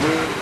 We're